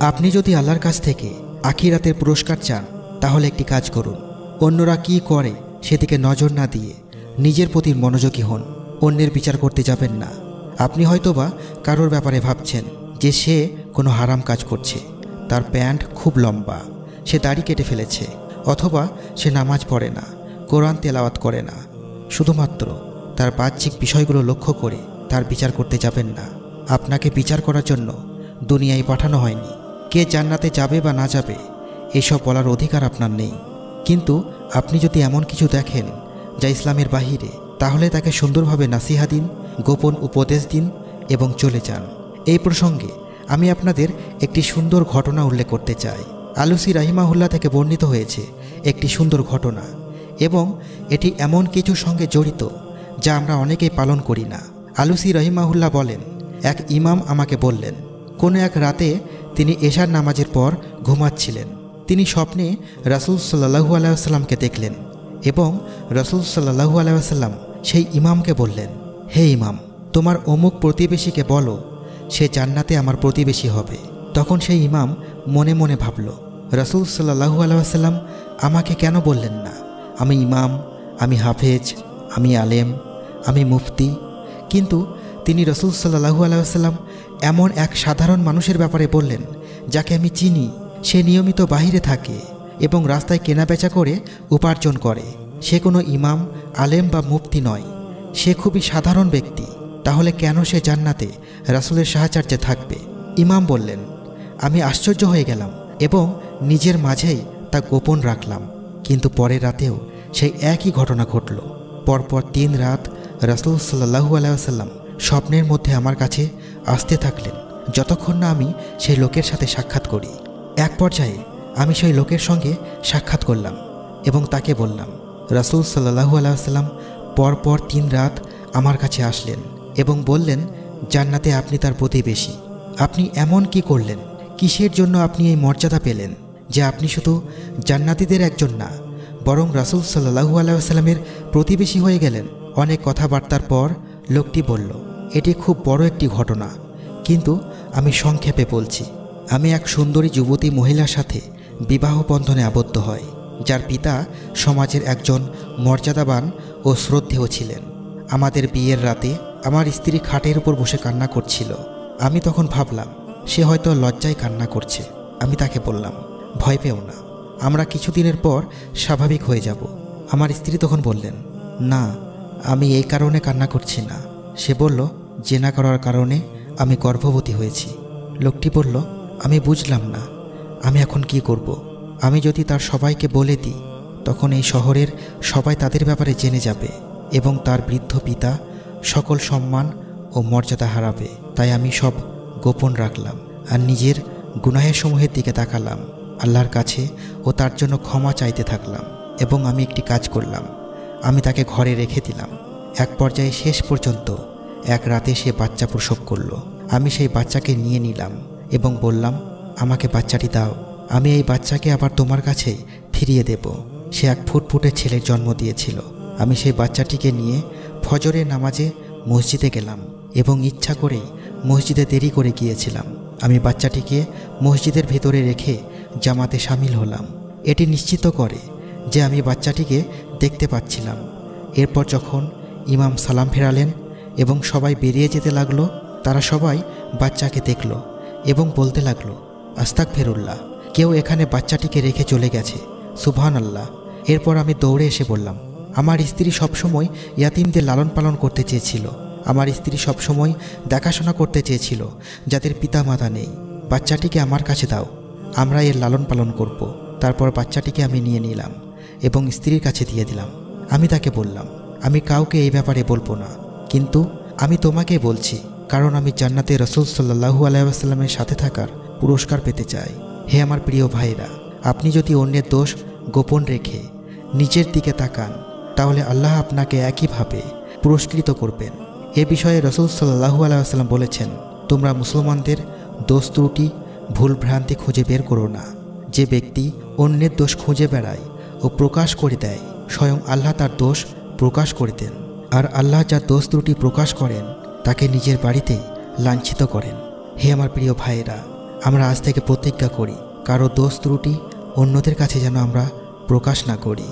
আপনি যদি আল্লাহর কাছ থেকে আখিরাতের পুরস্কার চান, তাহলে একটি কাজ করুন। অন্যরা কি করে সেদিকে নজর না দিয়ে নিজের প্রতি মনোযোগী হন। অন্যের বিচার করতে যাবেন না। আপনি হয়তোবা কারোর ব্যাপারে ভাবছেন যে সে কোনো হারাম কাজ করছে। তার প্যান্ট খুব লম্বা, সে দাড়ি কেটে ফেলেছে, অথবা সে নামাজ পড়ে না, কোরআন তেলাওয়াত করে না। শুধুমাত্র তার বাহ্যিক বিষয়গুলো লক্ষ্য করে তার বিচার করতে যাবেন না। আপনাকে বিচার করার জন্য দুনিয়ায় পাঠানো হয়নি। কে জান্নাতে যাবে বা না যাবে, এসব বলার অধিকার আপনার নেই। কিন্তু আপনি যদি এমন কিছু দেখেন যা ইসলামের বাহিরে, তাহলে তাকে সুন্দরভাবে নাসিহা দিন, গোপন উপদেশ দিন এবং চলে যান। এই প্রসঙ্গে আমি আপনাদের একটি সুন্দর ঘটনা উল্লেখ করতে চাই। আলুসি রাহিমাহুল্লাহ থেকে বর্ণিত হয়েছে একটি সুন্দর ঘটনা এবং এটি এমন কিছুর সঙ্গে জড়িত যা আমরা অনেকেই পালন করি না। আলুসি রহিমাহুল্লাহ বলেন, এক ইমাম আমাকে বললেন কোনো এক রাতে তিনি এশার নামাজের পর ঘুমাচ্ছিলেন। তিনি স্বপ্নে রাসুল সাল্লাহু আলাইসাল্লামকে দেখলেন এবং রসুল সাল্লাহু আলাইসাল্লাম সেই ইমামকে বললেন, হে ইমাম, তোমার অমুক প্রতিবেশীকে বলো, সে জান্নাতে আমার প্রতিবেশী হবে। তখন সেই ইমাম মনে মনে ভাবল, রসুল সাল্লাহু আলাইসাল্লাম আমাকে কেন বললেন না? আমি ইমাম, আমি হাফেজ, আমি আলেম, আমি মুফতি। কিন্তু তিনি রসুল সাল্লাহু আলাইসাল্লাম এমন এক সাধারণ মানুষের ব্যাপারে বললেন, যাকে আমি চিনি, সে নিয়মিত বাহিরে থাকে এবং রাস্তায় কেনাবেচা করে উপার্জন করে। সে কোনো ইমাম, আলেম বা মুফতি নয়। সে খুবই সাধারণ ব্যক্তি। তাহলে কেন সে জান্নাতে রাসুলের সাহায্যার্যে থাকবে? ইমাম বললেন, আমি আশ্চর্য হয়ে গেলাম এবং নিজের মাঝেই তা গোপন রাখলাম। কিন্তু পরের রাতেও সেই একই ঘটনা ঘটল। পরপর তিন রাত রাসুল সাল্লাহু আলাইসাল্লাম স্বপ্নের মধ্যে আমার কাছে আসতে থাকলেন। যতক্ষণ না আমি সেই লোকের সাথে সাক্ষাৎ করি। এক পর্যায়ে আমি সেই লোকের সঙ্গে সাক্ষাৎ করলাম এবং তাকে বললাম, রাসুল সাল্লাহু আলাইসাল্লাম পরপর তিন রাত আমার কাছে আসলেন এবং বললেন, জান্নাতে আপনি তার প্রতিবেশী আপনি এমন কি করলেন? কিসের জন্য আপনি এই মর্যাদা পেলেন যে আপনি শুধু জান্নাতিদের একজন না, বরং রাসুল সাল্লাহু আলাইসাল্লামের প্রতিবেশী হয়ে গেলেন? অনেক কথাবার্তার পর লোকটি বলল এটি খুব বড় একটি ঘটনা। কিন্তু আমি সংক্ষেপে বলছি, আমি এক সুন্দরী যুবতী মহিলার সাথে বিবাহ বন্ধনে আবদ্ধ হয়, যার পিতা সমাজের একজন মর্যাদাবান ও শ্রদ্ধেয় ছিলেন। আমাদের বিয়ের রাতে আমার স্ত্রী খাটের উপর বসে কান্না করছিল। আমি তখন ভাবলাম, সে হয়তো লজ্জায় কান্না করছে। আমি তাকে বললাম, ভয় পেও না, আমরা কিছুদিনের পর স্বাভাবিক হয়ে যাব। আমার স্ত্রী তখন বললেন, না, আমি এই কারণে কান্না করছি না। সে বলল জেনা করার কারণে আমি গর্ভবতী হয়েছি। লোকটি বলল, আমি বুঝলাম না। আমি এখন কি করব। আমি যদি তার সবাইকে বলে দিই, তখন এই শহরের সবাই তাদের ব্যাপারে জেনে যাবে এবং তার বৃদ্ধ পিতা সকল সম্মান ও মর্যাদা হারাবে। তাই আমি সব গোপন রাখলাম আর নিজের গুনাহের সমূহের দিকে তাকালাম। আল্লাহর কাছে ও তার জন্য ক্ষমা চাইতে থাকলাম এবং আমি একটি কাজ করলাম। আমি তাকে ঘরে রেখে দিলাম। এক পর্যায়ে শেষ পর্যন্ত এক রাতে সে বাচ্চা প্রসব করল। আমি সেই বাচ্চাকে নিয়ে নিলাম এবং বললাম, আমাকে বাচ্চাটি দাও। আমি এই বাচ্চাকে আবার তোমার কাছে ফিরিয়ে দেব। সে এক ফুটফুটে ছেলের জন্ম দিয়েছিল। আমি সেই বাচ্চাটিকে নিয়ে ফজরের নামাজে মসজিদে গেলাম এবং ইচ্ছা করেই মসজিদে দেরি করে গিয়েছিলাম। আমি বাচ্চাটিকে মসজিদের ভেতরে রেখে জামাতে সামিল হলাম। এটি নিশ্চিত করে যে আমি বাচ্চাটিকে দেখতে পাচ্ছিলাম। এরপর যখন ইমাম সালাম ফেরালেন এবং সবাই বেরিয়ে যেতে লাগল, তারা সবাই বাচ্চাকে দেখল এবং বলতে লাগল আস্তাক ফেরুল্লাহ কেউ এখানে বাচ্চাটিকে রেখে চলে গেছে সুবহান আল্লাহ এরপর আমি দৌড়ে এসে বললাম, আমার স্ত্রী সবসময় ইয়াতিমদের লালন পালন করতে চেয়েছিল। আমার স্ত্রী সবসময় দেখাশোনা করতে চেয়েছিল, যাদের পিতা মাতা নেই। বাচ্চাটিকে আমার কাছে দাও, আমরা এর লালন পালন করব। তারপর বাচ্চাটিকে আমি নিয়ে নিলাম এবং স্ত্রীর কাছে দিয়ে দিলাম। আমি তাকে বললাম, আমি কাউকে এই ব্যাপারে বলব না। কিন্তু আমি তোমাকে বলছি, কারণ আমি জান্নাতে রসুল সাল্লাহু আলাইসাল্লামের সাথে থাকার পুরস্কার পেতে চাই। হে আমার প্রিয় ভাইরা আপনি যদি অন্যের দোষ গোপন রেখে নিজের দিকে তাকান, তাহলে আল্লাহ আপনাকে একইভাবে পুরস্কৃত করবেন। এ বিষয়ে রসুল সাল্লাহু আলাইসাল্লাম বলেছেন, তোমরা মুসলমানদের দোষ ত্রুটি, ভুল ভ্রান্তি খুঁজে বের করো না। যে ব্যক্তি অন্যের দোষ খুঁজে বেড়ায় ও প্রকাশ করে দেয়, স্বয়ং আল্লাহ তার দোষ প্রকাশ করে দেন। আর আল্লাহ যা দোষ ত্রুটি প্রকাশ করেন, তাকে নিজের বাড়িতে লাঞ্ছিত করেন। হে আমার প্রিয় ভাইয়েরা, আমরা আজ থেকে প্রতিজ্ঞা করি, কারও দোষ ত্রুটি অন্যদের কাছে যেন আমরা প্রকাশ না করি।